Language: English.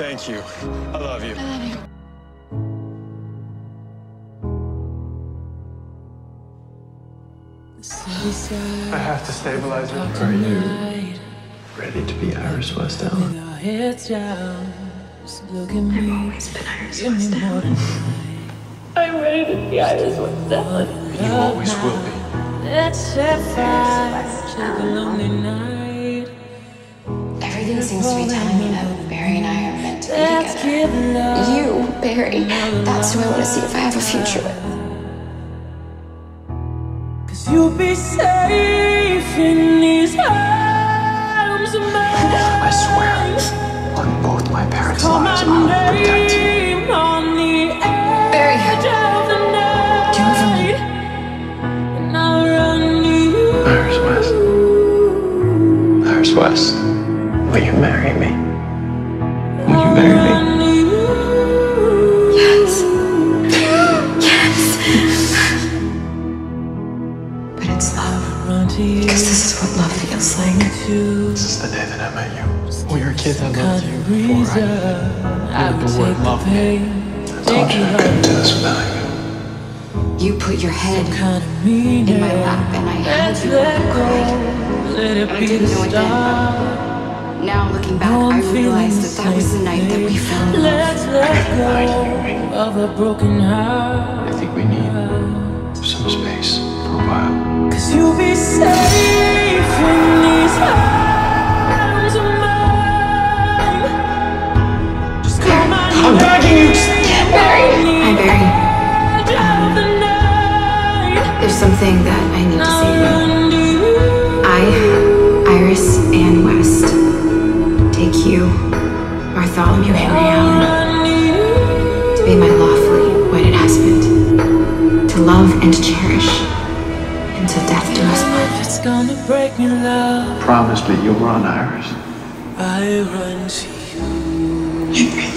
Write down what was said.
Thank you. I love you. I love you. I have to stabilize her. Are you ready to be Iris West, Allen? I've always been Iris West. I'm ready to be Iris West Allen. You always will be. Let's set fire to the lonely night. Everything seems to be telling me that Barry and I are meant to be Let's together. give love. You, Barry, that's who I want to see if I have a future with. Cause you'll be safe in these arms of mine. I swear on both my parents' Call lives, I'll protect you. name on the edge Barry, of the night. do you ever mean? And I'll run to you. Iris West. Iris West. Will you marry me? Will you marry me? Run to you. Yes. Yes. But it's love. Run to you. Because this is what love feels like. This is the day that I met you. When we were kids, I loved you of before reason I I the word love. pain. I Take told you you I couldn't do this without you. You put your head Kind of meaning. in my lap and I held you let and go. cried. And I didn't know it then, start. Now looking back, No, I I'm feeling that that was the night that we fell in love. Let's let go of a broken heart. I think we need some space for a while. Cause you'll be safe in these arms of mine. Just call my I'm begging you. Barry! Hi, Barry. edge of the night. There's something that I need to say to you. Run to you. I, Iris Ann West, take you, Bartholomew Henry Allen, to be my lawfully wedded husband, to love and cherish, until death do us part. It's gonna break me, love, Promise me you'll run, Iris. I run to you. Henry